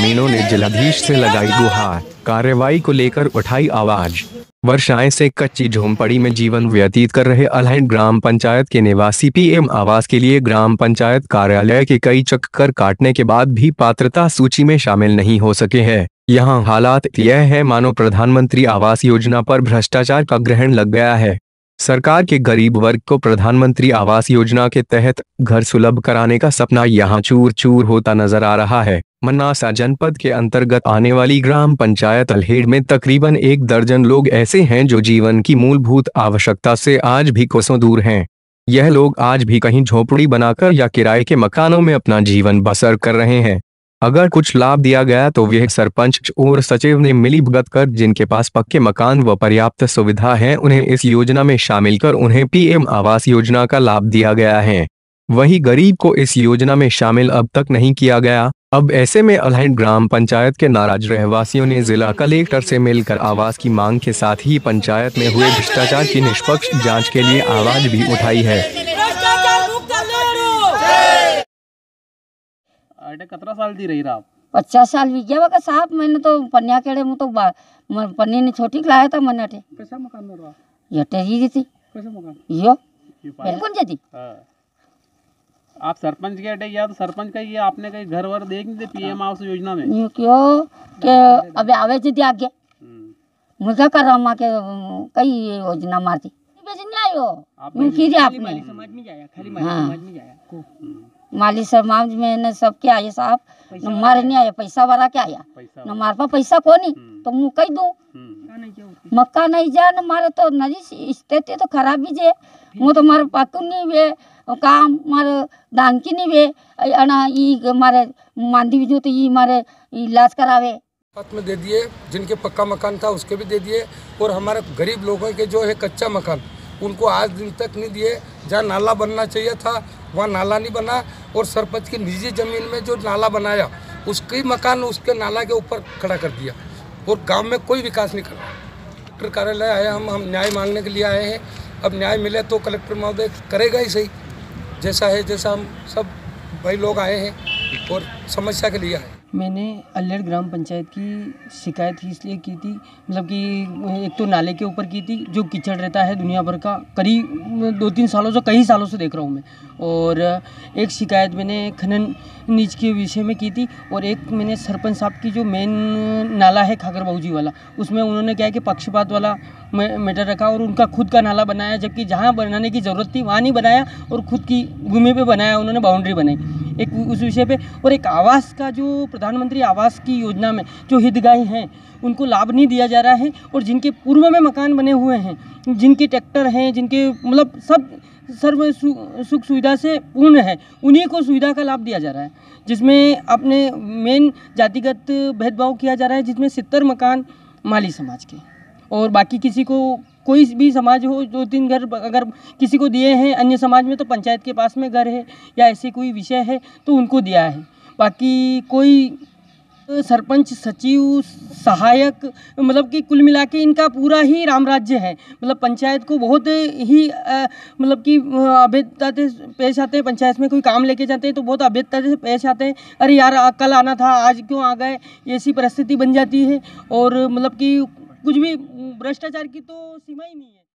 मीनू ने जिलाधीश से लगाई गुहार। कार्रवाई को लेकर उठाई आवाज़। वर्षाएँ से कच्ची झोंपड़ी में जीवन व्यतीत कर रहे अलहैंड ग्राम पंचायत के निवासी पीएम आवास के लिए ग्राम पंचायत कार्यालय के कई चक्कर काटने के बाद भी पात्रता सूची में शामिल नहीं हो सके हैं। यहाँ हालात यह है, मानो प्रधानमंत्री आवास योजना पर भ्रष्टाचार का ग्रहण लग गया है। सरकार के गरीब वर्ग को प्रधानमंत्री आवास योजना के तहत घर सुलभ कराने का सपना यहाँ चूर चूर होता नज़र आ रहा है। मनासा जनपद के अंतर्गत आने वाली ग्राम पंचायत अल्हेड़ में तकरीबन एक दर्जन लोग ऐसे हैं जो जीवन की मूलभूत आवश्यकता से आज भी कोसों दूर हैं। यह लोग आज भी कहीं झोपड़ी बनाकर या किराए के मकानों में अपना जीवन बसर कर रहे हैं। अगर कुछ लाभ दिया गया तो वह सरपंच और सचिव ने मिली भगत कर जिनके पास पक्के मकान व पर्याप्त सुविधा है, उन्हें इस योजना में शामिल कर उन्हें पीएम आवास योजना का लाभ दिया गया है। वही गरीब को इस योजना में शामिल अब तक नहीं किया गया। अब ऐसे में अलहैंड ग्राम पंचायत के नाराज़ रहवासियों ने जिला कलेक्टर से मिलकर आवास की मांग के साथ ही पंचायत में हुए भ्रष्टाचार की निष्पक्ष जाँच के लिए आवाज़ भी उठाई है। अटे कितना साल दी रही रहा आप पचास साल बीत गया बका साहब मैंने तो पन्या केड़े मुँह तो पन्नी ने छोटी लाया था मैंने अटे कैसा मकान में रहा? यटे ही थी। कैसा मकान? यो? ये पाया? बिल्कुल जदी हाँ। आप सरपंच के अटे या तो सरपंच का ये आपने कहीं घर वर देख नहीं थे पीएम आवास योजना में? यो क्यों? के अबे आवे जदी आगे। हम्म। मुझे कर रहा माँ के कई योजना मारती बेचने आयो। आप यूँ की आपने। हाँ। माली समाज में ने सबके आए साहब। न मारे नहीं आया पैसा वाला क्या आया। पैसा न मार पा पैसा को नहीं तो मुँह कही दूँ। हम्म। मक्का नहीं जा न मारे तो नजी स्थिति तो खराब भी जे। मु तो मारे पाकू नहीं वे काम मारे दान की नहीं वे अना ई मारे मांदी भी जो तो ये मारे इलाज करावे। हाथ में दे दिए जिनके पक्का मकान था उसके भी दे दिए। और हमारे गरीब लोगों के जो है कच्चा मकान उनको आज दिन तक नहीं दिए। जहाँ नाला बनना चाहिए था, वहाँ नाला नहीं बना और सरपंच की निजी ज़मीन में जो नाला बनाया, उसके मकान उसके नाला के ऊपर खड़ा कर दिया और गाँव में कोई विकास नहीं कर कलेक्टर कार्यालय आए हम हम न्याय मांगने के लिए आए हैं। अब न्याय मिले तो कलेक्टर महोदय करेगा ही सही। जैसा है, जैसा हम सब भाई लोग आए हैं और समस्या के लिए आए। मैंने अल्लेड़ ग्राम पंचायत की शिकायत इसलिए की थी मतलब कि एक तो नाले के ऊपर की थी, जो कीचड़ रहता है दुनिया भर का, करीब दो तीन सालों से, कई सालों से देख रहा हूँ मैं। और एक शिकायत मैंने खनन नीच के विषय में की थी, और एक मैंने सरपंच साहब की जो मेन नाला है खाकर बाबूजी वाला, उसमें उन्होंने क्या है कि पक्षपात वाला मैटर रखा और उनका खुद का नाला बनाया, जबकि जहाँ बनाने की ज़रूरत थी, वहाँ नहीं बनाया और खुद की भूमि पर बनाया, उन्होंने बाउंड्री बनाई। एक उस विषय पे। और एक आवास का जो प्रधानमंत्री आवास की योजना में जो हितग्राही हैं, उनको लाभ नहीं दिया जा रहा है और जिनके पूर्व में मकान बने हुए हैं, जिनके ट्रैक्टर हैं, जिनके मतलब सब सर्व सुख सुविधा से पूर्ण है, उन्हीं को सुविधा का लाभ दिया जा रहा है। जिसमें अपने मेन जातिगत भेदभाव किया जा रहा है, जिसमें सितर मकान माली समाज के और बाकी किसी को कोई भी समाज हो दो तीन घर अगर किसी को दिए हैं अन्य समाज में तो पंचायत के पास में घर है या ऐसे कोई विषय है तो उनको दिया है। बाकी कोई सरपंच सचिव सहायक मतलब कि कुल मिला के इनका पूरा ही राम राज्य है। मतलब पंचायत को बहुत ही मतलब कि अ, अभेद्यता से पेश आते हैं। पंचायत में कोई काम लेके जाते हैं तो बहुत अभेद्यता से पेश आते हैं। अरे यार कल आना था आज क्यों आ गए? ऐसी परिस्थिति बन जाती है। और मतलब कि कुछ भी भ्रष्टाचार की तो सीमा ही नहीं है।